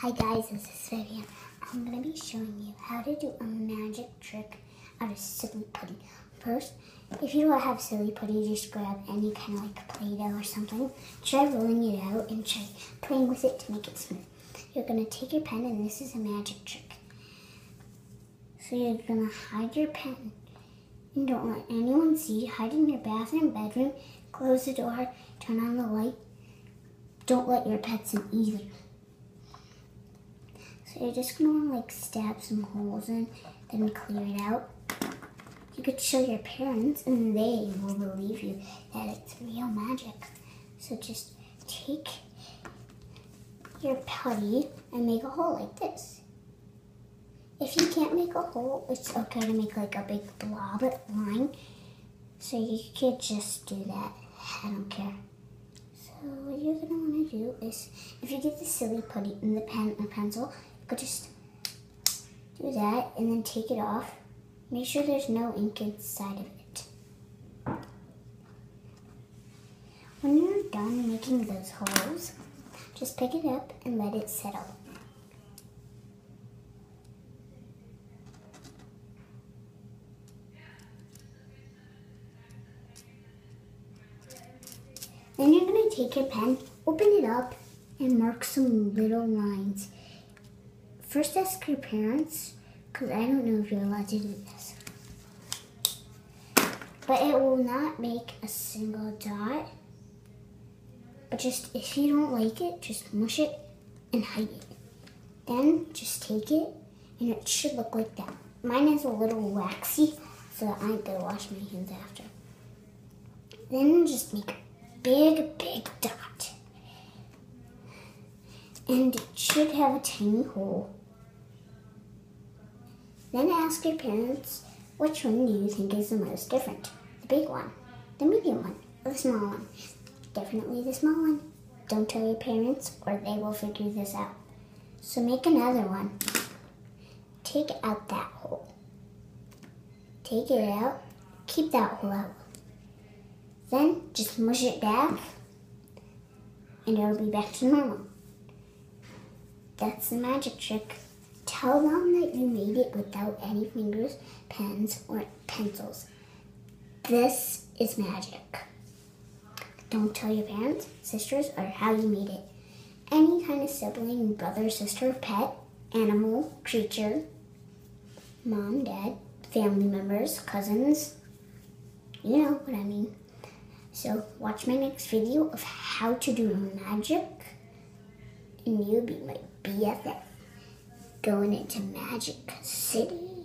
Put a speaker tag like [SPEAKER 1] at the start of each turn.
[SPEAKER 1] Hi guys, this is Vivian. I'm going to be showing you how to do a magic trick out of silly putty. First, if you don't have silly putty, just grab any kind of like Play-Doh or something. Try rolling it out and try playing with it to make it smooth. You're going to take your pen and this is a magic trick. So you're going to hide your pen and don't let anyone see. Hide in your bathroom, bedroom, close the door, turn on the light. Don't let your pets in either. So you're just gonna wanna like stab some holes in, then clear it out. You could show your parents and they will believe you that it's real magic. So just take your putty and make a hole like this. If you can't make a hole, it's okay to make like a big blob line. So you could just do that. I don't care. So what you're gonna wanna do is, if you get the silly putty and the pen and pencil, just do that and then take it off. Make sure there's no ink inside of it. When you're done making those holes, just pick it up and let it settle. Then you're going to take your pen, open it up, and mark some little lines first ask your parents, because I don't know if you're allowed to do this. But it will not make a single dot. But just, if you don't like it, just mush it and hide it. Then just take it, and it should look like that. Mine is a little waxy, so I'm gonna wash my hands after. Then just make a big, big dot. And it should have a tiny hole then ask your parents which one do you think is the most different? The big one, the medium one, or the small one? Definitely the small one. Don't tell your parents or they will figure this out. So make another one. Take out that hole. Take it out. Keep that hole out. Then just mush it back and it'll be back to normal. That's the magic trick. Tell them that you made it without any fingers, pens, or pencils. This is magic. Don't tell your parents, sisters, or how you made it. Any kind of sibling, brother, sister, pet, animal, creature, mom, dad, family members, cousins. You know what I mean. So watch my next video of how to do magic and you'll be my BFF going into Magic City.